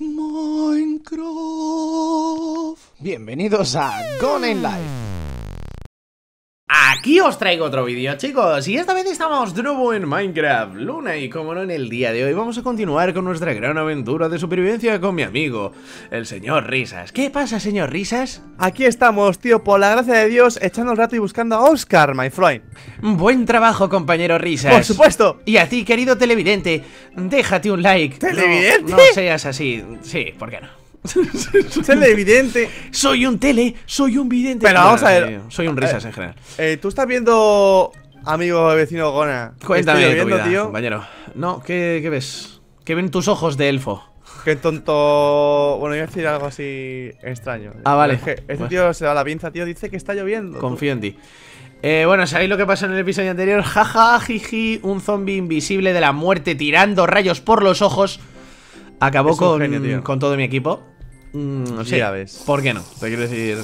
Minecraft. Bienvenidos a Gone in Life. Aquí os traigo otro vídeo chicos y esta vez estamos de nuevo en Minecraft Luna y como no en el día de hoy vamos a continuar con nuestra gran aventura de supervivencia con mi amigo, el señor Risas ¿Qué pasa señor Risas? Aquí estamos tío, por la gracia de Dios, echando el rato y buscando a Oscar, my friend Buen trabajo compañero Risas Por supuesto Y a ti querido televidente, déjate un like ¿Televidente? No, no seas así, sí, ¿por qué no? evidente Soy un tele, soy un vidente Pero vamos a ver Soy un Risas en general eh, Tú estás viendo, amigo vecino Gona Cuéntame Estoy tu viendo, vida, tío compañero No, ¿qué, ¿qué ves? ¿Qué ven tus ojos de elfo? Qué tonto. Bueno, iba a decir algo así extraño. Ah, vale. Es que este Bueno. tío se da la pinza, tío. Dice que está lloviendo. Confío en ti. Eh, bueno, ¿sabéis lo que pasó en el episodio anterior? Jaja, jiji, un zombie invisible de la muerte tirando rayos por los ojos. Acabó con, genio, tío. con todo mi equipo. Mm, sí, Ya ves. ¿Por qué no? Te quiero decir.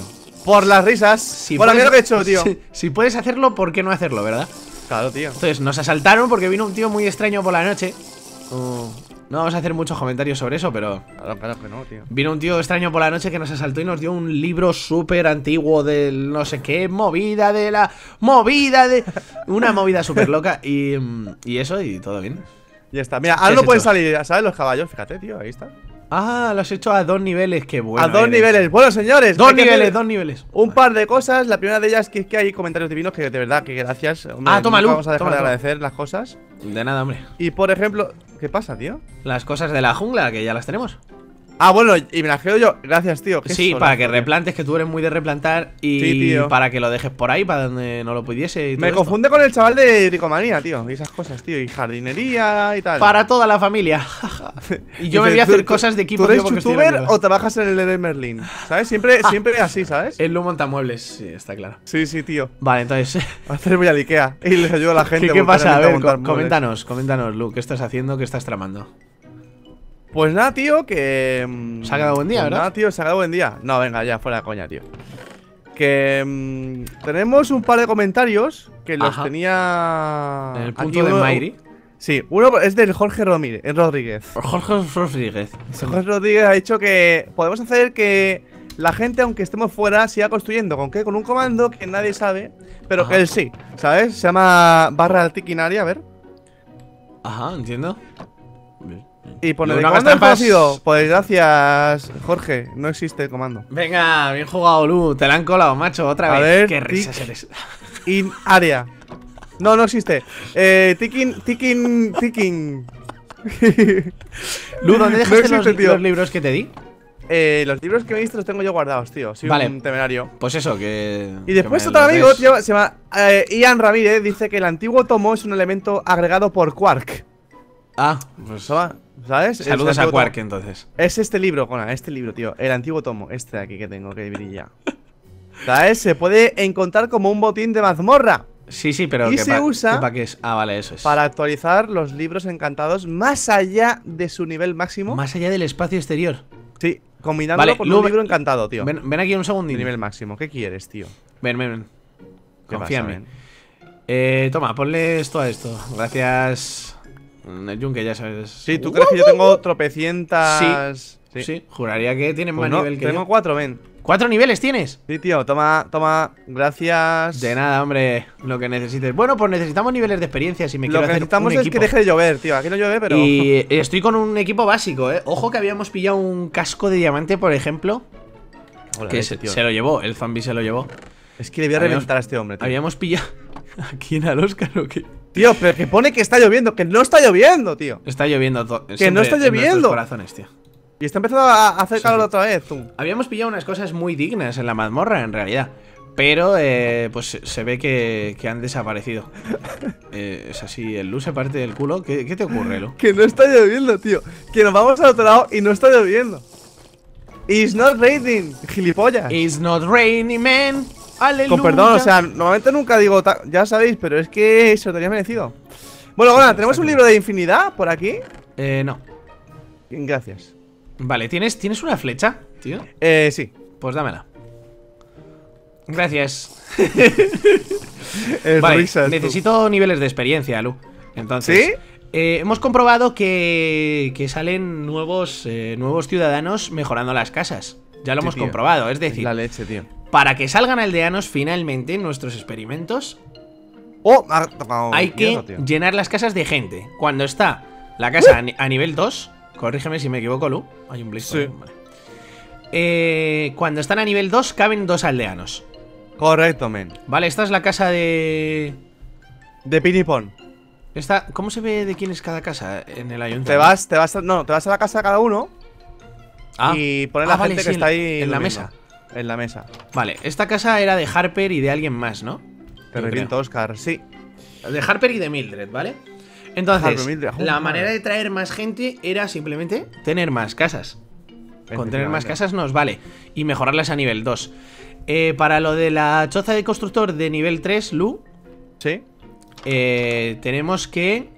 Por las risas. Si por la puedes- mierda que he hecho, tío. Si, si puedes hacerlo, ¿por qué no hacerlo, verdad? Claro, tío. Entonces, nos asaltaron porque vino un tío muy extraño por la noche. Oh, no vamos a hacer muchos comentarios sobre eso, pero. Claro, claro que no, tío. Vino un tío extraño por la noche que nos asaltó y nos dio un libro súper antiguo del no sé qué, movida de la. movida de. Una movida súper loca y, mm, y eso y todo bien. Ya está. Mira, ¿Qué ahora no pueden hecho? salir, ¿sabes? Los caballos, fíjate, tío. Ahí está. Ah, lo has hecho a dos niveles, qué bueno. a dos eres. niveles. Bueno, señores. Dos niveles, dos niveles. Un par de cosas. La primera de ellas que es que hay comentarios divinos que de verdad que gracias. Hombre, Ah, toma, Vamos a dejar toma, de toma. agradecer las cosas. De nada, hombre. Y por ejemplo, ¿qué pasa, tío? Las cosas de la jungla, que ya las tenemos. Ah, bueno, y me las quedo yo. Gracias, tío. Sí, para que replantes, que tú eres muy de replantar y Sí, tío. para que lo dejes por ahí, para donde no lo pudiese. y Me esto. confunde con el chaval de Bricomanía, tío. Y esas cosas, tío. Y jardinería y tal. Para toda la familia. y yo me voy a hacer ¿tú- cosas de equipo. ¿Tú eres youtuber o trabajas en el de Merlin? ¿Sabes? Siempre, siempre así, ¿sabes? El Lu Montamuebles, sí, está claro. Sí, sí, tío. Vale, entonces. Hacer voy al Ikea y les ayudo a la gente. ¿Qué, qué pasa? A ver, muebles. coméntanos, coméntanos, Lu, ¿qué estás haciendo? ¿Qué estás tramando? Pues nada, tío, que. mm, Se ha quedado buen día, pues ¿verdad? Nada, tío, se ha quedado buen día. No, venga, ya, fuera de coña, tío. Que. mm, tenemos un par de comentarios que los tenía. En el aquí punto de uno- Mayri. Sí, uno es del Jorge Romírez, Rodríguez. Jorge Rodríguez. Jorge Rodríguez ha dicho que podemos hacer que la gente, aunque estemos fuera, siga construyendo. ¿Con qué? Con un comando que nadie sabe, pero Ajá. que él sí, ¿sabes? Se llama barra tiquinaria, a ver. Ajá, entiendo. Bien. Y pone de no comando trampas. desconocido. Pues gracias, Jorge. No existe el comando. Venga, bien jugado, Lu. Te la han colado, macho, otra A vez. ver, Qué risas eres. In área. No, no existe. Eh, tikin, tikin, tikin. Lu, ¿dónde No dejaste existe, los, los libros que te di? Eh, los libros que me diste los tengo yo guardados, tío. Soy Vale. un temerario. Pues eso, que. Y después otro amigo, tío, se llama eh, Ian Ramírez, dice que el antiguo tomo es un elemento agregado por Quark. Ah, pues. ¿Sabes? Es Saludos a Quark tomo. entonces. Es este libro, Cona, este libro, tío. El antiguo tomo, este de aquí que tengo, que brilla. ¿Sabes? Se puede encontrar como un botín de mazmorra Sí, sí, pero. Y que se usa que es? Ah, vale, eso es. para actualizar los libros encantados más allá de su nivel máximo. Más allá del espacio exterior. Sí, combinándolo Vale, con Lu, un libro encantado, tío. Ven, ven aquí un de segundín. nivel máximo. ¿Qué quieres, tío? Ven, ven, ven. ¿Qué Confía en mí. Eh, toma, ponle esto a esto. Gracias. Mm, El yunque, ya sabes. Sí, ¿tú crees que yo tengo tropecientas? Sí. juraría que tienen Pues más no, nivel que tengo yo. cuatro, ven. ¿Cuatro niveles tienes? Sí, tío, toma, toma, gracias. De nada, hombre, lo que necesites. Bueno, pues necesitamos niveles de experiencia si me Lo quiero que hacer necesitamos un es equipo. que deje de llover, tío. Aquí no llueve, pero. Y eh, estoy con un equipo básico, ¿eh? Ojo que habíamos pillado un casco de diamante, por ejemplo, Hola, que ese, se, tío. se lo llevó, el zombie se lo llevó. Es que le voy a Habíamos- reventar a este hombre, tío. Habíamos pillado... ¿A quién al Oscar o qué? Tío, pero que pone que está lloviendo, que no está lloviendo, tío. Está lloviendo Que no está lloviendo. corazones, tío. Y está empezando a hacer calor sí. otra vez, tú. Habíamos pillado unas cosas muy dignas en la mazmorra, en realidad. Pero, eh, pues se- se ve que, que han desaparecido. Eh, es así, el luz se parte del culo. ¿Qué, qué te ocurre, Lu? Que no está lloviendo, tío. Que nos vamos al otro lado y no está lloviendo. It's not raining, gilipollas. It's not raining, man. Aleluya. Con perdón, o sea, normalmente nunca digo, ya sabéis, pero es que se lo tenía merecido. Bueno, bueno, tenemos un libro de infinidad por aquí. Eh, no. Gracias. Vale, ¿tienes, ¿tienes una flecha, tío? Eh, sí. Pues dámela. Gracias. Vale, risas, tú. necesito niveles de experiencia, Lu. Entonces. ¿Sí? Eh, hemos comprobado que, que salen nuevos, eh, nuevos ciudadanos mejorando las casas. Ya lo Sí, hemos tío. comprobado, es decir, La leche, tío. Para que salgan aldeanos finalmente en nuestros experimentos, ¡Oh! Hay que tío. llenar las casas de gente. Cuando está la casa a ni- a nivel 2, corrígeme si me equivoco, Lu. Hay un blitz Sí. vale. Eh, cuando están a nivel 2, caben dos aldeanos. Correcto, men. Vale, esta es la casa de. De pinipón. Esta, ¿Cómo se ve de quién es cada casa en el ayuntamiento? Te vas, te vas a, no, te vas a la casa de cada uno Ah. y pones Ah, la vale, gente sí, que está ahí En la mesa. En la mesa. Vale, esta casa era de Harper y de alguien más, ¿no? Te reviento, Oscar. Sí. De Harper y de Mildred, ¿vale? Entonces, Harper, Mildred, la manera de traer más gente era simplemente tener más casas. Con tener más casas nos vale. Y mejorarlas a nivel 2. Eh, para lo de la choza de constructor de nivel 3, Lu, Sí. eh, tenemos que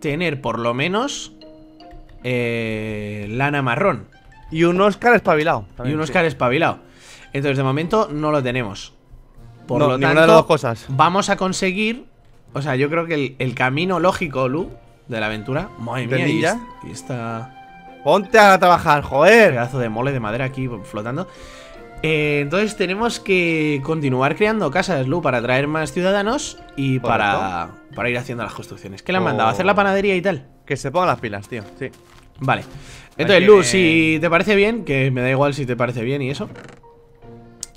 tener por lo menos eh, lana marrón. Y un Oscar espabilado. y un sí. Oscar espabilado. Entonces, de momento, no lo tenemos. Por No, lo tanto, de las dos cosas. vamos a conseguir. O sea, yo creo que el, el camino lógico, Lu, de la aventura. Madre ¿Del mía, y, ninja? es- y esta Ponte a trabajar, joder. pedazo de mole de madera aquí flotando. Eh, entonces, tenemos que continuar creando casas, Lu, para traer más ciudadanos y para, para ir haciendo las construcciones. ¿Qué le han mandado? Oh. ¿A hacer la panadería y tal? Que se pongan las pilas, tío. Sí. Vale. Entonces, Lu, si te parece bien, que me da igual si te parece bien y eso.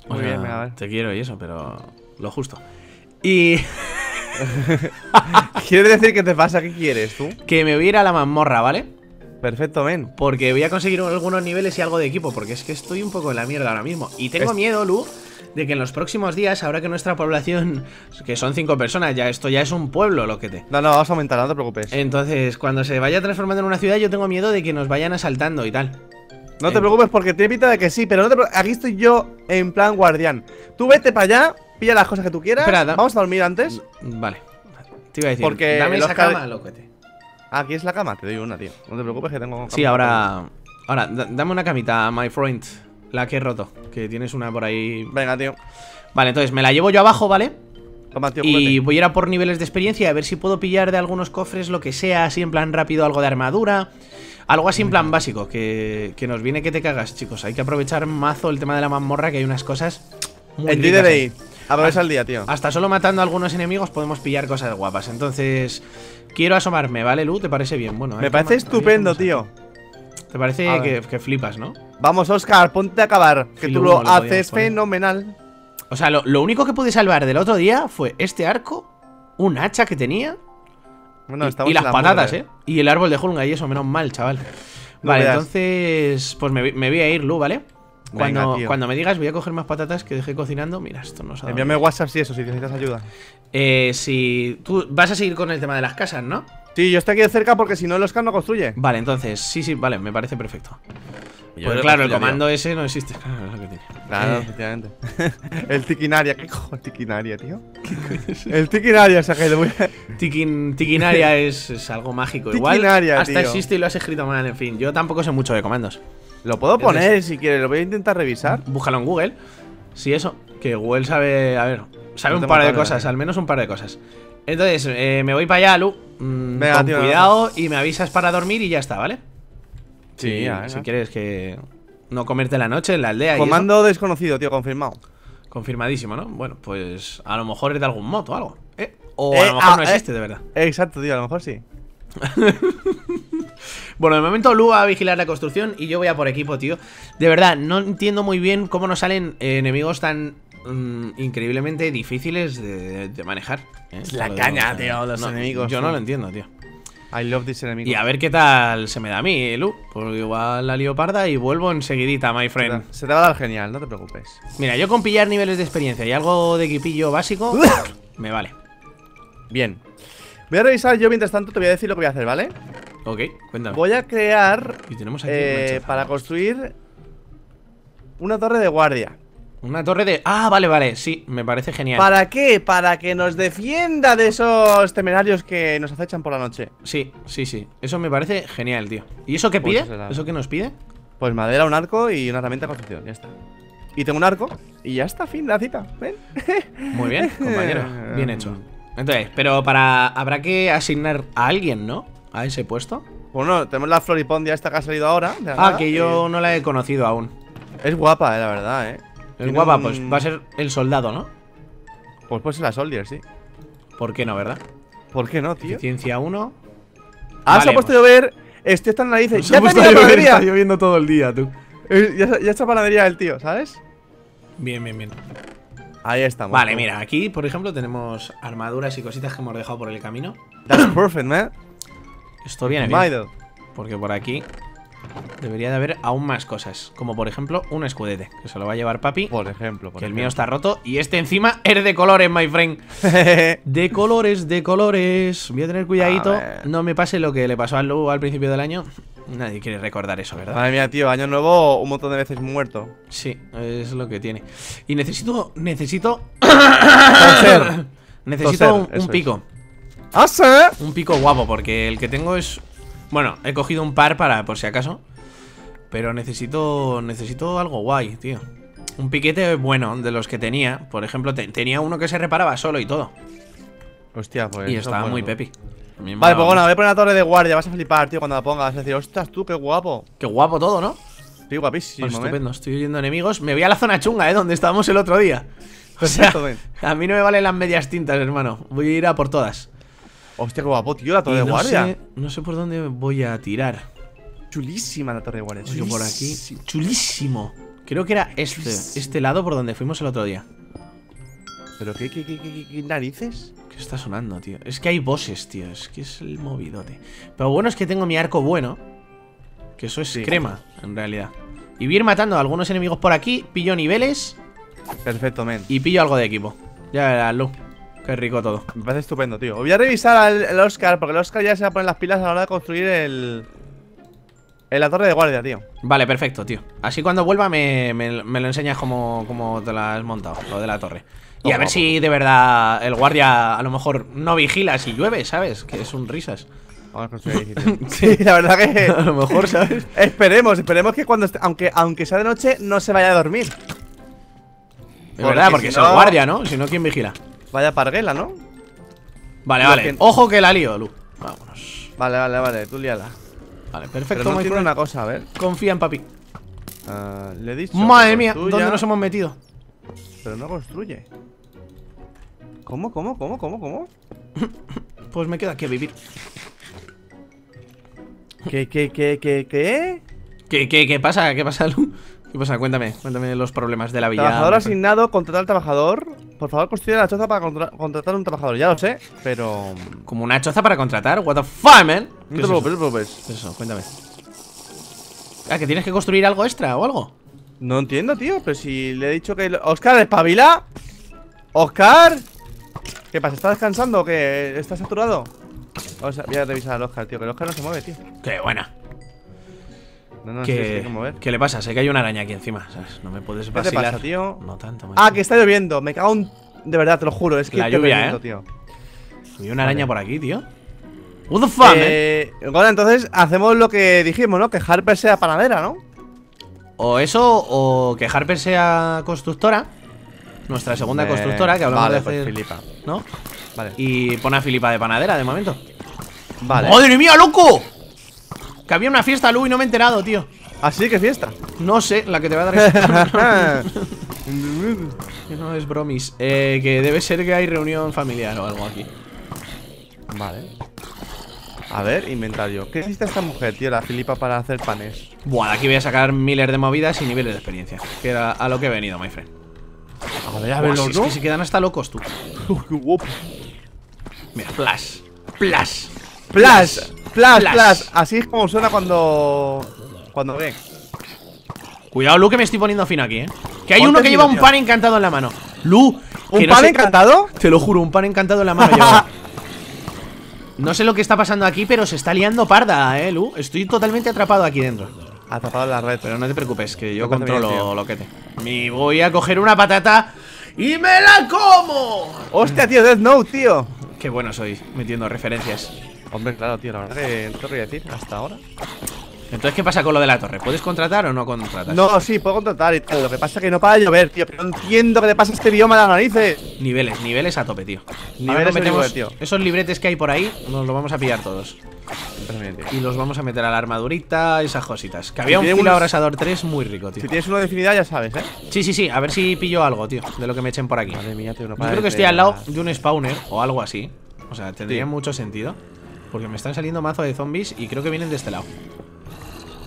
O Muy sea, bien, venga. Te quiero y eso, pero lo justo. Y ¿Quieres decir qué te pasa? ¿Qué quieres tú? que me voy a ir a la mazmorra, ¿vale? Perfecto, men. Porque voy a conseguir algunos niveles y algo de equipo, porque es que estoy un poco en la mierda ahora mismo. Y tengo Es- miedo, Lu, de que en los próximos días, ahora que nuestra población, que son cinco personas, ya esto ya es un pueblo, lo que te. No, no, vamos a aumentar, no te preocupes. Entonces, cuando se vaya transformando en una ciudad, yo tengo miedo de que nos vayan asaltando y tal. No te preocupes porque tiene pinta de que sí, pero no te pre- aquí estoy yo en plan guardián. Tú vete para allá, pilla las cosas que tú quieras. Espera, da- Vamos a dormir antes. Vale. Te iba a decir, Porque dame esa cal- cama, loquete. Aquí es la cama, te doy una, tío. No te preocupes que tengo. Sí, cama ahora. Ahora, da- dame una camita, my friend. La que he roto. Que tienes una por ahí. Venga, tío. Vale, entonces me la llevo yo abajo, ¿vale? Toma, tío, Y voy a ir a por niveles de experiencia a ver si puedo pillar de algunos cofres lo que sea, así en plan rápido, algo de armadura. Algo así en plan básico, que, que nos viene que te cagas, chicos. Hay que aprovechar mazo el tema de la mazmorra, que hay unas cosas muy El ricas ahí. Aprovecha el día, tío. Hasta solo matando a algunos enemigos podemos pillar cosas guapas. Entonces, quiero asomarme, ¿vale, Lu? ¿Te parece bien? Bueno, Me parece estupendo, tío. ¿Te parece que, flipas, no? Vamos, Oscar, ponte a acabar. Que tú lo haces fenomenal. O sea, lo, lo único que pude salvar del otro día fue este arco, un hacha que tenía Bueno, y- y, las la patatas, mugre. ¿eh? Y el árbol de Hulga y eso, menos mal, chaval. Vale, veas. entonces, pues me, voy a ir, Lu, ¿vale? Cuando, cuando me digas, voy a coger más patatas que dejé cocinando. Mira, esto no sabe. Envíame WhatsApp si eso, si necesitas ayuda. Eh, si tú vas a seguir con el tema de las casas, ¿no? Sí, yo estoy aquí de cerca porque si no el Oscar no construye. Vale, entonces, sí, sí, vale, me parece perfecto. Yo Pues claro, el comando ese no existe. Claro, es lo que tiene. Claro, Eh, efectivamente. el Tiquinaria. ¿Qué cojo Tiquinaria, tío? el Tiquinaria, o sea que le voy a... Tiquin- Tiquinaria es, es algo mágico. Igual Tiquinaria, hasta tío. existe y lo has escrito mal, en fin. Yo tampoco sé mucho de comandos. Lo puedo poner si quieres, lo voy a intentar revisar. Búscalo en Google. Sí, eso. Que Google sabe. A ver, sabe un par de cosas, al menos un par de cosas. Entonces, eh, me voy para allá, Lu. mm, Venga, con tío, cuidado y me avisas para dormir y ya está, ¿vale? Sí, Si- ya, si quieres que no comerte la noche en la aldea. y eso. Comando desconocido, tío, confirmado. Confirmadísimo, ¿no? Bueno, pues a lo mejor es de algún moto o algo. ¿eh? O Eh, a lo mejor ah, no existe, de verdad. Exacto, tío, a lo mejor sí. Bueno, de momento Lu va a vigilar la construcción y yo voy a por equipo, tío. De verdad, no entiendo muy bien cómo nos salen enemigos tan mm, increíblemente difíciles de, de manejar. ¿eh? La lo caña, digo, tío, los no, enemigos, Yo tío. no lo entiendo, tío. I love this enemigo. Y a ver qué tal se me da a mí, eh, Lu. Porque igual la lío parda y vuelvo enseguidita, my friend. Se te va a dar genial, no te preocupes. Mira, yo con pillar niveles de experiencia y algo de equipillo básico, me vale. Bien. Voy a revisar yo mientras tanto, te voy a decir lo que voy a hacer, ¿vale? Ok, cuéntame. Voy a crear Y tenemos aquí eh, para construir una torre de guardia. Una torre de... Ah, vale, vale, sí, me parece genial. ¿Para qué? Para que nos defienda de esos temerarios que nos acechan por la noche. Sí, sí, sí. Eso me parece genial, tío. ¿Y eso qué Pues pide? eso será. ¿Eso qué nos pide? Pues madera, un arco y una herramienta de construcción, ya está. Y tengo un arco y ya está, fin de la cita. Ven. Muy bien, compañero. Bien hecho. Entonces, pero para. Habrá que asignar a alguien, ¿no? A ese puesto. Bueno, tenemos la Floripondia esta que ha salido ahora. Ah, nada, que yo no la he conocido aún. Es guapa, eh, la verdad, eh. Tiene guapa, un- pues va a ser el soldado, ¿no? Pues puede ser la Soldier, sí. ¿Por qué no, verdad? ¿Por qué no, tío? Eficiencia 1. Ah, se ha puesto pues- a llover. Estoy hasta en narices. Se ha Ya a la llover, panadería. está lloviendo todo el día, tú. Eh, Ya, ya está panadería el tío, ¿sabes? Bien, bien, bien. Ahí estamos. Vale, mira, aquí, por ejemplo, tenemos armaduras y cositas que hemos dejado por el camino. That's perfect, man. Esto viene bien. Porque por aquí debería de haber aún más cosas. Como por ejemplo, un escudete, que se lo va a llevar papi. Por ejemplo, por que el mío está roto. Y este encima es de colores, my friend. De colores, de colores. Voy a tener cuidadito. A. No me pase lo que le pasó a Lu al principio del año. Nadie quiere recordar eso, ¿verdad? Madre mía, tío, año nuevo, un montón de veces muerto. Sí, es lo que tiene. Y necesito. Necesito. Necesito Toser, un, un eso es. pico. ¡Ah, sí! Un pico guapo, porque el que tengo es. Bueno, he cogido un par para por si acaso. Pero necesito. Necesito algo guay, tío. Un piquete bueno de los que tenía. Por ejemplo, te- tenía uno que se reparaba solo y todo. Hostia, pues. y estaba es muy pepi. Vale, pues bueno, voy a poner la torre de guardia. Vas a flipar, tío, cuando la pongas. Vas a decir, ostras, tú, qué guapo. Qué guapo todo, ¿no? Sí, guapísimo, Pues ¿eh? estupendo, estoy oyendo enemigos. Me voy a la zona chunga, ¿eh? Donde estábamos el otro día. O sea, a mí no me valen las medias tintas, hermano. Voy a ir a por todas. Hostia, qué guapo, tío, la torre Y de no guardia. sé, no sé por dónde voy a tirar. Chulísima la torre de guardia. Oye, por aquí. Chulísimo. Creo que era este, este lado por donde fuimos el otro día. ¿Pero qué, qué, qué, qué, qué- qué narices? ¿Qué está sonando, tío? Es que hay bosses, tío. Es que es el movidote. Pero bueno es que tengo mi arco bueno. Que eso es Sí. crema, en realidad. Y voy a ir matando a algunos enemigos por aquí. Pillo niveles Perfecto, men. y pillo algo de equipo. Ya verás, Lu. Qué rico todo. Me parece estupendo, tío. Voy a revisar al el Oscar, porque el Oscar ya se va a poner las pilas a la hora de construir el. En la torre de guardia, tío. Vale, perfecto, tío. Así cuando vuelva me, me- me lo enseñas como, como te lo has montado, lo de la torre. Y a ver si de verdad el guardia a lo mejor no vigila si llueve, ¿sabes? Que es un risas. A. Sí, la verdad A que. lo mejor, ¿sabes? Esperemos, esperemos que cuando esté. Aunque, aunque sea de noche, no se vaya a dormir. Es verdad, porque si es el guardia, ¿no? Si no, ¿quién vigila? Vaya parguela, ¿no? Vale, vale. que- Ojo que la lío, Lu. Vámonos. Vale, vale, vale, tú líala. Vale, Pero perfecto, no my entiendo friend. una cosa, a ver. Confía en papi. Ah, le he dicho. Madre mía, ¿dónde nos hemos metido? Pero no construye. ¿Cómo, cómo, cómo, cómo, cómo? Pues me quedo aquí a vivir. ¿Qué, qué, qué, qué, qué? ¿Qué, qué, qué pasa? ¿Qué pasa, Lu? ¿Qué pasa? Cuéntame, cuéntame los problemas de la villa. Trabajador asignado, contratar al trabajador. Por favor, construye la choza para contra- contratar a un trabajador. Ya lo sé, pero. Como una choza para contratar. What the fuck, man? No ¿Qué te preocupes, no te preocupes. ¿Qué es eso? Cuéntame. Ah, que tienes que construir algo extra o algo. No entiendo, tío, pero si le he dicho que. ¡Oscar, espabila! ¡Oscar! ¿Qué pasa? ¿Está descansando o qué? ¿Está saturado? Vamos a, voy a revisar al Oscar, tío, que el Oscar no se mueve, tío. Qué buena. No, no, sí, se ¿Qué, tiene que mover. ¿Qué le pasa? Sé que hay una araña aquí encima, ¿sabes? No me puedes ¿Qué te vacilar. pasa, tío? No tanto, Ah, que está lloviendo. Me cago en. De verdad, te lo juro. Es que La lluvia, reviento, ¿eh? tío. Hay una araña por aquí, tío. What the fuck, man? Eh, bueno, entonces hacemos lo que dijimos, ¿no? Que Harper sea panadera, ¿no? O eso, o que Harper sea constructora. Nuestra segunda Eh, constructora, que hablamos vale, de pues hacer. Filipa. ¿No? Vale. Y pone a Filipa de panadera de momento. Vale. ¡Madre mía, loco! Que había una fiesta, Lu, y no me he enterado, tío. Así que fiesta. No sé, la que te va a dar. que no es bromis. Eh, que debe ser que hay reunión familiar o algo aquí. vale. A ver, inventario. ¿Qué necesita esta mujer, tío? La Filipa para hacer panes. Buah, de aquí voy a sacar miles de movidas y niveles de experiencia. Que era a lo que he venido, my friend. A ver, a ver, si es que se quedan hasta locos, tú. Qué guapo. Mira, flash. Flash. Flash, flash, Flash. flash. Así es como suena cuando. Cuando ve. Cuidado, Lu, que me estoy poniendo fino aquí, eh. Que hay uno que lleva un pan encantado en la mano. Lu, ¿Un no pan sé- encantado? Te lo juro, un pan encantado en la mano lleva. No sé lo que está pasando aquí, pero se está liando parda, eh, Lu. Estoy totalmente atrapado aquí dentro. Atrapado en la red. Pero no te preocupes, que yo controlo bien, lo que te. Me voy a coger una patata y me la como. Hostia, tío, Death Note, tío. Qué bueno soy metiendo referencias. Hombre, claro, tío, la verdad que no te voy a decir hasta ahora. Entonces, ¿qué pasa con lo de la torre? ¿Puedes contratar o no contratas? No, sí, puedo contratar y tal. Lo que pasa es que no para de llover, tío. Pero no entiendo qué le pasa a este bioma de las narices. Niveles, niveles a tope, tío. Niveles metemos everywhere, tío. Esos libretes que hay por ahí, nos los vamos a pillar todos. Y los vamos a meter a la armadurita, esas cositas. Que había un filo unos- abrasador 3 muy rico, tío. Si tienes uno de definidad, ya sabes, ¿eh? Sí, sí, sí, a ver si pillo algo, tío, de lo que me echen por aquí. Madre mía, tío, no Yo creo que estoy al lado de un spawner o algo así. O sea, tendría Sí. mucho sentido. Porque me están saliendo mazo de zombies y creo que vienen de este lado.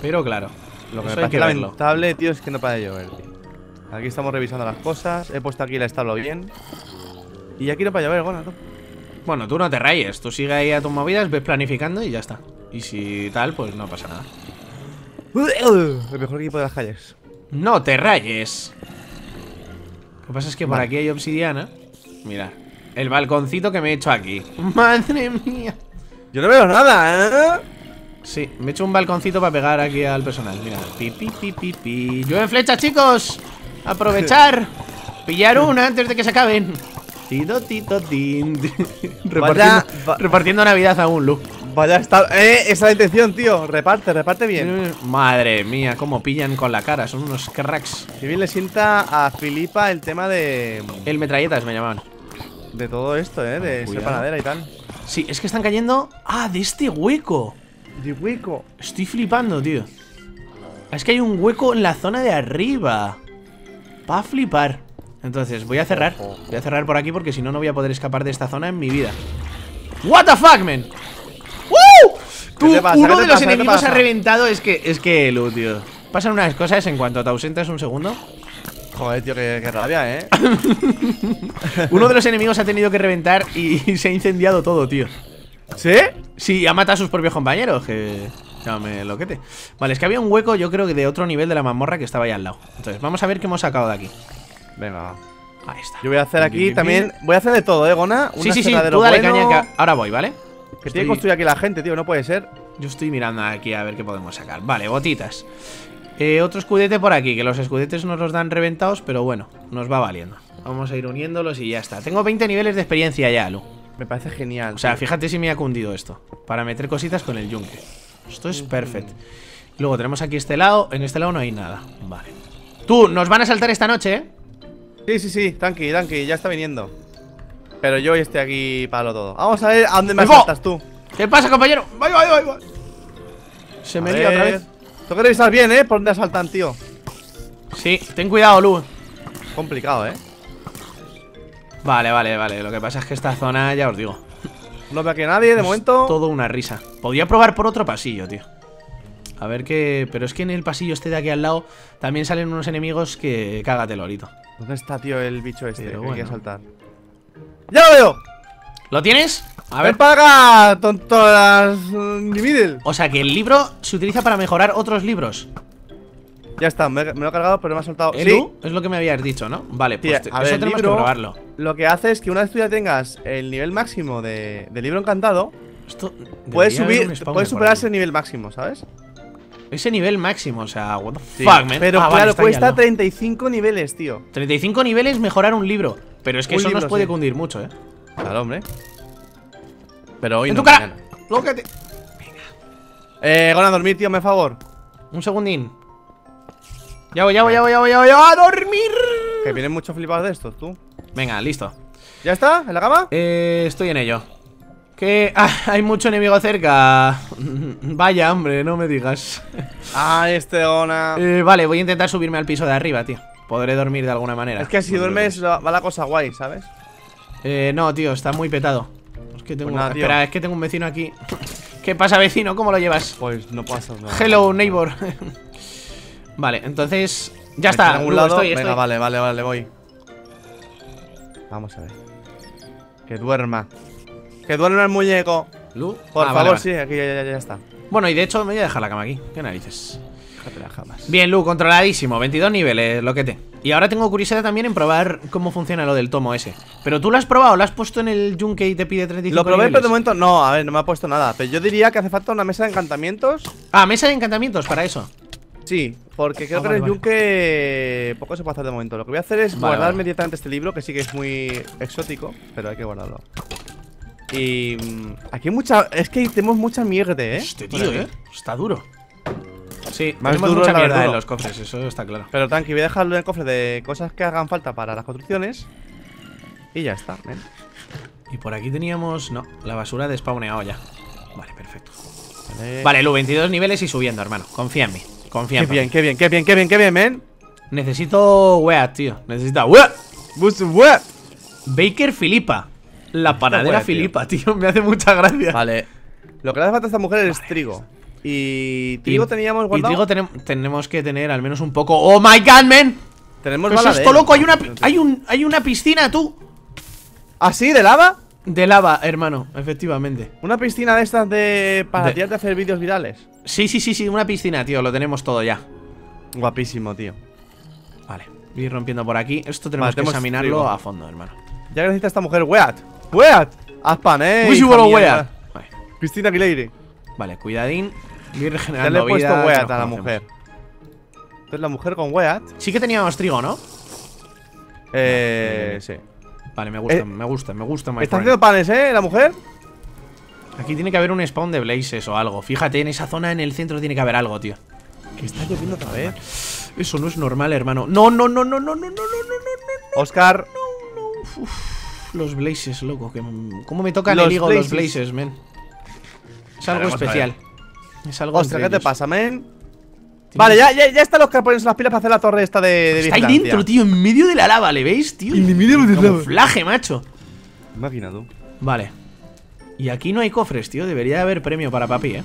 Pero claro, Lo que me eso hay parece lamentable, tío, es que no para de llover, tío. Aquí estamos revisando las cosas. He puesto aquí el establo bien. Y aquí no para llover, bueno, tú. Bueno, tú no te rayes, tú sigue ahí a tus movidas, ves planificando y ya está. Y si tal, pues no pasa nada. El mejor equipo de las calles. No te rayes. Lo que pasa es que por aquí hay obsidiana. Mira, el balconcito que me he hecho aquí. Madre mía. Yo no veo nada, ¿eh? Sí, me he hecho un balconcito para pegar aquí al personal. Mira, pi, pi, pi, pi, pi. Llueven flechas, chicos. Aprovechar. Pillar una antes de que se acaben. Tito, tito, tin. repartiendo, va- repartiendo Navidad a un look. Vaya, está. Eh, esa es la intención, tío. Reparte, reparte bien. Madre mía, cómo pillan con la cara. Son unos cracks. Que bien le sienta a Filipa el tema de. El metralletas me llamaban. De todo esto, ¿eh? De ser Cuidado. panadera y tal. Sí, es que están cayendo. Ah, de este hueco. De hueco. Estoy flipando, tío. Es que hay un hueco en la zona de arriba. Va a flipar. Entonces, voy a cerrar. Voy a cerrar por aquí porque si no, no voy a poder escapar de esta zona en mi vida. ¿What the fuck, man? ¡Woo! Tú, pasa? uno ¿Qué te de los enemigos ha reventado. Es que, es que, Lu, tío. Pasan unas cosas en cuanto te ausentas un segundo. Joder, tío, qué, qué rabia, ¿eh? Uno de los enemigos ha tenido que reventar y se ha incendiado todo, tío. ¿Sí? Sí, ha matado a sus propios compañeros, que... Llámame loquete. Vale, es que había un hueco, yo creo que de otro nivel de la mazmorra que estaba ahí al lado. Entonces, vamos a ver qué hemos sacado de aquí. Venga. Ahí está. Yo voy a hacer aquí también. Voy a hacer de todo, ¿eh, Gona? Sí, Un sí, sí, aserradero tú dale bueno, caña que ahora voy, ¿vale? Que Estoy- tiene que construir aquí la gente, tío. No puede ser. Yo estoy mirando aquí a ver qué podemos sacar. Vale, botitas. Eh, otro escudete por aquí, que los escudetes nos los dan reventados, pero bueno, nos va valiendo. Vamos a ir uniéndolos y ya está. Tengo 20 niveles de experiencia ya, Lu. Me parece genial. O sea, tío. fíjate si me ha cundido esto. Para meter cositas con el yunque. Esto es perfecto. Luego tenemos aquí este lado. En este lado no hay nada. Vale. Tú, nos van a saltar esta noche, ¿eh? Sí, sí, sí. Tranqui, tranqui. Ya está viniendo. Pero yo estoy aquí para lo todo. Vamos a ver a dónde me saltas tú. ¿Qué pasa, compañero? Se me lía otra vez. Tengo que revisar bien, ¿eh? Por dónde asaltan, tío. Sí, ten cuidado, Lu. Complicado, ¿eh? Vale, vale, vale. Lo que pasa es que esta zona, ya os digo. No veo aquí a nadie de es momento. Todo una risa. Podría probar por otro pasillo, tío. A ver qué. Pero es que en el pasillo este de aquí al lado también salen unos enemigos que cágate, Lolito. ¿Dónde está, tío, el bicho este Pero que hay que bueno. saltar? ¡Ya lo veo! ¿Lo tienes? A ver. paga, tontas. mm, middle. O sea que el libro se utiliza para mejorar otros libros. Ya está, me, me lo he cargado, pero me ha soltado. ¿Elu? Es lo que me habías dicho, ¿no? Vale, pues a eso ver, el tenemos libro- que probarlo. Lo que hace es que una vez tú ya tengas el nivel máximo de, de libro encantado, Esto puedes subir, puedes superar ese nivel máximo, ¿sabes? Ese nivel máximo, o sea, what the Sí, fuck, man. Pero Ah, vale, claro, ahí cuesta al lado. 35 niveles, tío. 35 niveles mejorar un libro. Pero es que Un eso nos puede cundir mucho, ¿eh? Claro, hombre. Pero hoy ¡En no, tu cara! ¡Lócate! Eh, Gona, a dormir, tío, me favor. Un segundín. Ya voy, ya voy, ya voy, ya voy, ya voy, ¡A dormir! Que vienen muchos flipados de estos, tú. Venga, listo. ¿Ya está? ¿En la cama? Eh, estoy en ello. Que ah, hay mucho enemigo cerca. Vaya, hombre, no me digas. Ah, este Gona. Eh, vale, voy a intentar subirme al piso de arriba, tío. Podré dormir de alguna manera. es que si duermes va la cosa guay, ¿sabes? Eh, no, tío, está muy petado. Es que tengo. Pues nada. Espera, es que tengo un vecino aquí. ¿Qué pasa, vecino? ¿Cómo lo llevas? Pues no pasa nada. Hello, neighbor. vale, entonces. Ya está. tiro a un Lu, lado. estoy, Venga, estoy. vale, vale, vale, voy. Vamos a ver. Que duerma. Que duerma el muñeco. Lu. Por Ah, favor, vale, vale. sí, aquí ya, ya- ya está. Bueno, y de hecho me voy a dejar la cama aquí. ¿Qué narices? Jamás. Bien, Lu, controladísimo. 22 niveles, lo que te. Y ahora tengo curiosidad también en probar cómo funciona lo del tomo ese. Pero tú lo has probado, lo has puesto en el yunque y te pide 35 Lo probé, pero de momento no, a ver, no me ha puesto nada. Pero yo diría que hace falta una mesa de encantamientos. Ah, mesa de encantamientos para eso. Sí, porque creo Ah, que vale, en el vale. yunque poco se puede hacer de momento. Lo que voy a hacer es Vale, guardarme vale. directamente este libro, que sí que es muy exótico, pero hay que guardarlo. Y mm, aquí hay mucha. Es que tenemos mucha mierda, ¿eh? Este tío, eh. Está duro. Sí, Más tenemos duro mucha mierda en los cofres, eso está claro. Pero tranqui, voy a dejarlo en el cofre de cosas que hagan falta para las construcciones. Y ya está, ven. Y por aquí teníamos... No, la basura despawneado ya. Vale, perfecto. Vale. Vale, Lu, 22 niveles y subiendo, hermano. Confía en mí. Confía Qué en bien, mí. qué bien, qué bien, qué bien, qué bien, men. Necesito weat, tío. Necesito weat. Bus- web. Baker Filipa. La panadera. Filipa, tío. Me hace mucha gracia. Vale. Lo que le hace falta a esta mujer es trigo. Y trigo Y- teníamos Y guardado. trigo tenem- tenemos que tener al menos un poco. ¡Oh my god, man! tenemos ¿Qué es bala de esto, loco? Hay una, hay, un, hay una piscina, tú. ¿Ah, sí? ¿De lava? De lava, hermano, efectivamente. Una piscina de estas de. para De- a hacer vídeos virales. Sí, sí, sí, sí, una piscina, tío. Lo tenemos todo ya. Guapísimo, tío. Vale, voy a ir rompiendo por aquí. Esto tenemos Vale, que examinarlo trigo. a fondo, hermano. Ya que necesita esta mujer, weat. Weat. Haz pan, eh. Uy, hija bueno, mía. wea. Vale, Cristina Aguilera. vale, cuidadín. Ir Ya le he puesto weat a la mujer. Entonces la mujer con weat. Sí que teníamos trigo, ¿no? Eh. Sí. Vale, me gusta, Eh, me gusta, me gusta, my Está friend. haciendo panes, eh, la mujer. Aquí tiene que haber un spawn de blazes o algo. Fíjate, en esa zona en el centro tiene que haber algo, tío. Que está lloviendo otra vez. Eso no es normal, hermano. No, no, no, no, no, no, no, no, no, no, no. Oscar. Los blazes, loco. Que, ¿Cómo me tocan Los el higo los blazes. blazes, men? Es algo especial. Es algo Ostras, ¿qué te pasa, men? Vale, ya, ya, ya está el Oscar poniéndose las pilas para hacer la torre esta de, de Está ahí dentro, tío, en medio de la lava, ¿le veis, tío? En medio de la lava. Camuflaje, macho. Tú. Vale. Y aquí no hay cofres, tío. Debería haber premio para papi, eh.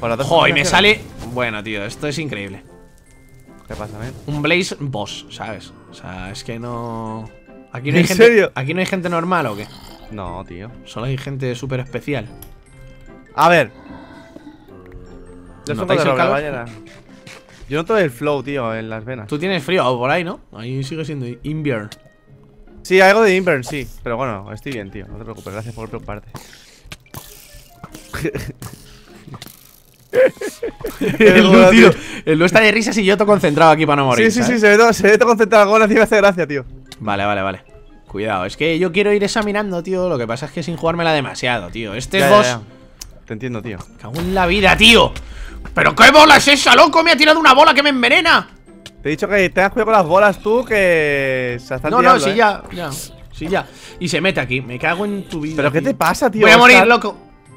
Dos Joder, me sale. Bueno, tío, esto es increíble. ¿Qué pasa, men? Un Blaze boss, ¿sabes? O sea, es que no. Aquí no hay ¿En gente. serio? ¿Aquí no hay gente normal o qué? No, tío. Solo hay gente súper especial. A ver. Yo ¿Notáis soy ballena. Yo noto el flow, tío, en las venas. Tú tienes frío por ahí, ¿no? Ahí sigue siendo invierno. Sí, algo de Invern, sí. Pero bueno, estoy bien, tío. No te preocupes, gracias por preocuparte. El Lu, tío. El Lu está de risas y yo todo concentrado aquí para no morir. sí, sí, sí, se ve todo, se ve todo concentrado. Como me hace gracia, tío. Vale, vale, vale. Cuidado, es que yo quiero ir examinando, tío. Lo que pasa es que sin jugármela demasiado, tío. Este Ya, boss. ya. Te entiendo, tío. Cago en la vida, tío. ¿Pero qué bola es esa, loco? Me ha tirado una bola que me envenena. Te he dicho que tengas cuidado con las bolas tú, que se están No, no, sí, ¿eh? ya, ya. Sí, ya. Y se mete aquí. Me cago en tu vida. ¿Pero qué te pasa, tío? Voy a morir, loco.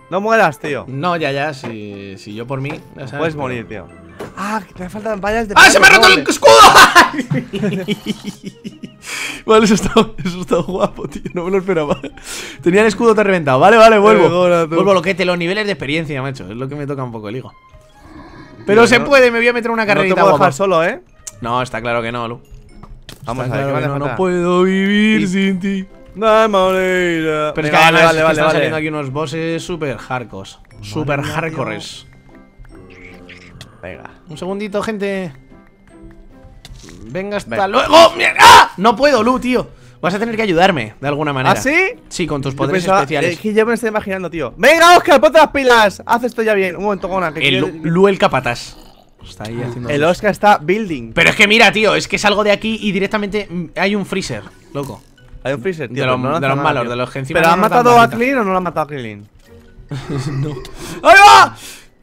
No mueras, tío. No, ya, ya. Si, si yo por mí. ya sabes, Puedes pero- morir, tío. Ah, te faltan vallas de ¡Ah, se me ha roto el escudo! vale, eso está, eso está guapo, tío. No me lo esperaba. Tenía el escudo te reventado. Vale, vale, vuelvo. Vuelvo lo que te los niveles de experiencia, macho. Es lo que me toca un poco el higo. Pero se no- puede, me voy a meter una No te carrerita puedo dejar solo, ¿eh? No, está claro que no, Lu. Vamos Está a ver, ¿qué claro no, puedo vivir Y- sin ti. No manera. Pero es Venga, que vale, vale, vale, están saliendo aquí unos bosses super hardcore. Super hardcores. Venga. Un segundito, gente. Venga, hasta Ven. luego. ¡Ah! No puedo, Lu, tío. Vas a tener que ayudarme de alguna manera. ¿Ah, sí? Sí, con tus Yo poderes pensaba- especiales. Es que ya me lo estoy imaginando, tío. Venga, Oscar, ponte las pilas. Haz esto ya bien. Un momento, Gona. que El quiero- Lu, Lu el capataz. Está ahí haciendo. el Oscar está building. Pero es que mira, tío, es que salgo de aquí y directamente mm, hay un freezer, loco. Hay un freezer, tío. De los- no lanza de los nada, malos, tío. de los que encima ¿Pero no dan matado a. Clean o no lo han matado a Clean? ¡Ahí va!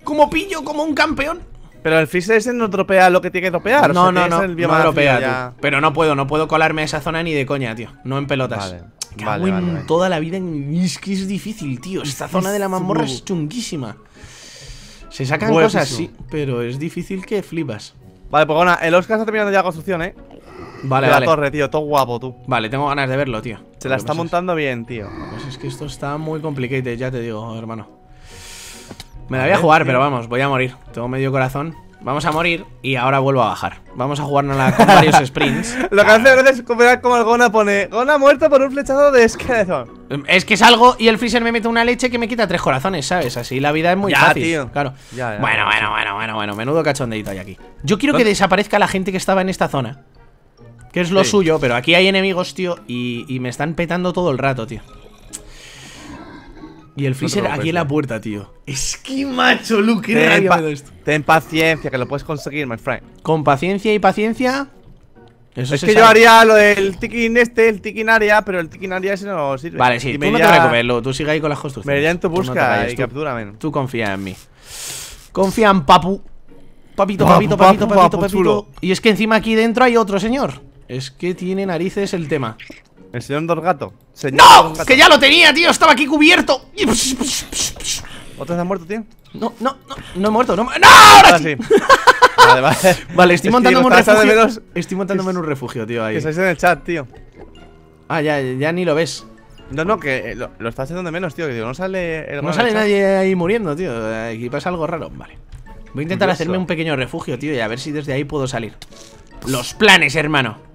Como pillo, como un campeón. Pero el freezer ese no dropea lo que tiene que dropear. o No, sea, no, no. el No ya. Pero no puedo, no puedo colarme a esa zona ni de coña, tío. No en pelotas. Vale, Cago vale, en vale, toda la vida en... Es que es difícil, tío. Esta zona de la mazmorra es chunguísima. Se sacan Buenísimo. cosas, sí, pero es difícil que flipas. Vale, pues Gona, el Oscar está terminando ya la construcción, eh. Vale, de vale. la torre, tío. Todo guapo, tú. Vale, tengo ganas de verlo, tío. Se la está es- montando bien, tío. Pues es que esto está muy complicated, ya te digo, hermano. Me la voy a ver, jugar, tío. pero vamos, voy a morir. Tengo medio corazón. Vamos a morir y ahora vuelvo a bajar. Vamos a jugárnosla con varios sprints. Lo que hace es ver como el Gona pone Gona muerto por un flechazo de Skeleton. Es que salgo y el freezer me mete una leche que me quita tres corazones, ¿sabes? Así la vida es muy Ya, fácil. tío. Claro. Ya, ya, bueno, bueno, bueno, bueno, bueno. Menudo cachondeito hay aquí. Yo quiero que desaparezca la gente que estaba en esta zona. Que es lo Sí. suyo, pero aquí hay enemigos, tío, y, y me están petando todo el rato, tío. Y el freezer aquí en la puerta, tío. Es que macho, Luke, Ten, pa- esto. ten paciencia, que lo puedes conseguir, my friend. Con paciencia y paciencia. Eso Es que yo haría lo del tikin este, el tikin área, pero el tikin área ese no sirve. Vale, sí, Y tú me no te iría- preocupes, Lu, tú sigue ahí con las construcciones. Me iría en tu no te busca y tú- captura, men. Tú confía en mí. Confía en Papu, Papito, papito, papito, papito, papito. chulo. Y es que encima aquí dentro hay otro señor. Es que tiene narices el tema. El señor Dos Gato. Señor ¡No! ¡Que ya lo tenía, tío! Estaba aquí cubierto. ¿Otra vez ha muerto, tío? No, no, no, no he muerto, no, ¡No! ¡Ahora Ahora sí! sí. vale, vale. Vale, estoy montándome un refugio. menos Estoy montándome en un refugio, tío, ahí. Que estáis en el chat, tío. Ah, ya, ya ni lo ves. No, no, que eh, lo, lo estás haciendo de menos, tío. Que digo, no sale el No sale nadie ahí muriendo, tío. Aquí pasa algo raro. Vale. Voy a intentar hacerme un pequeño refugio, tío, y a ver si desde ahí puedo salir. Los planes, hermano.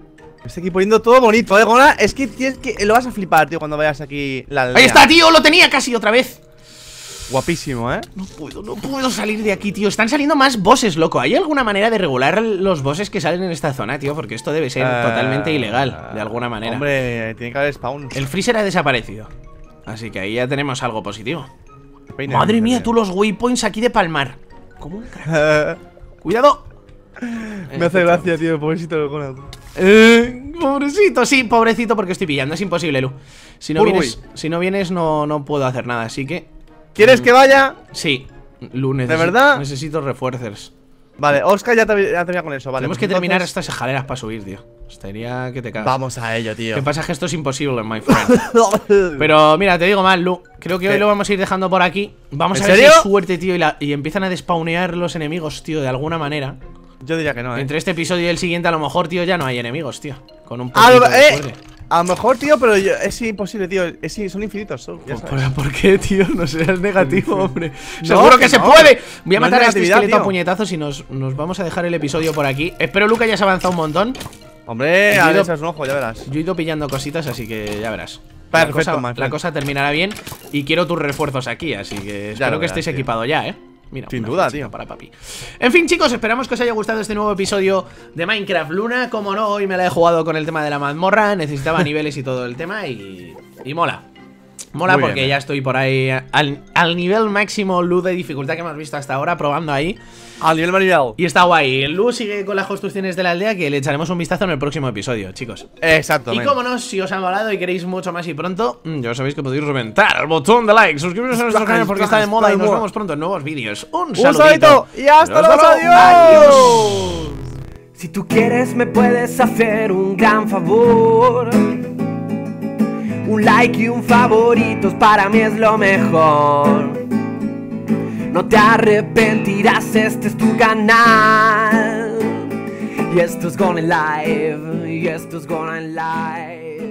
Estoy aquí poniendo todo bonito, eh, Gona. Es que tienes que. Lo vas a flipar, tío, cuando vayas aquí la aldea. Ahí está, tío, lo tenía casi otra vez. Guapísimo, eh. No puedo, no puedo salir de aquí, tío. Están saliendo más bosses, loco. ¿Hay alguna manera de regular los bosses que salen en esta zona, tío? Porque esto debe ser Eh, totalmente ilegal, de alguna manera. Hombre, tiene que haber spawns. El freezer ha desaparecido. Así que ahí ya tenemos algo positivo. Madre mía, tú los waypoints aquí de palmar. Como un crack. ¡Cuidado! Me hace gracia, tío, pobrecito Gona. Eh, pobrecito, sí, pobrecito porque estoy pillando, es imposible, Lu. Si no Uy, vienes, si no vienes no, no puedo hacer nada, así que ¿Quieres que vaya? sí, Lu, necesito, verdad? necesito refuerzos. Vale, Oscar ya te ya termina con eso, vale. Tenemos pues que terminar estas escaleras para subir, tío. Estaría que te cagas. Vamos a ello, tío. Lo que pasa es que esto es imposible, my friend. Pero mira, te digo mal, Lu. Creo que hoy lo vamos a ir dejando por aquí. Vamos ¿En a ver serio? si hay suerte, tío, y, la- y empiezan a despawnear los enemigos, tío, de alguna manera. Yo diría que no, eh. Entre este episodio y el siguiente, a lo mejor, tío, ya no hay enemigos, tío. Con un poquito lo- de eh, a lo mejor, tío, pero yo- es imposible, tío. Es, son infinitos, son- ya sabes. ¿Por, por qué, tío? No seas negativo, hombre. No, Seguro que, se puede. Voy a No matar a este esqueleto a puñetazos y nos, nos vamos a dejar el episodio por aquí. Espero, Luca, ya se ha avanzado un montón. Hombre, Yo a he ver, ido- echas un ojo, ya verás. Yo he ido pillando cositas, así que ya verás. La Perfecto, cosa, la cosa terminará bien y quiero tus refuerzos aquí, así que espero lo que tío. equipado ya, ¿eh? Mira, Sin duda, tío. Para papi. En fin, chicos, esperamos que os haya gustado este nuevo episodio de Minecraft Luna. Como no, hoy me la he jugado con el tema de la mazmorra, necesitaba niveles y todo el tema y, y mola. Mola Muy porque bien, eh. ya estoy por ahí al, al nivel máximo luz de dificultad que hemos visto hasta ahora, probando ahí. Al nivel marillado. Y está guay. El Lu sigue con las construcciones de la aldea que le echaremos un vistazo en el próximo episodio, chicos. Exacto, Y como no, si os ha molado y queréis mucho más y pronto, mm, ya sabéis que podéis reventar el botón de like, suscribiros a nuestro canal porque está de moda y nos vemos pronto en nuevos vídeos. Un Un saludito. y hasta luego. Adiós. Si tú quieres me puedes hacer un gran favor. Un like y un favoritos para mí es lo mejor. No te arrepentirás, este es tu canal. Y esto es Gonna Live, y esto es Gonna Live.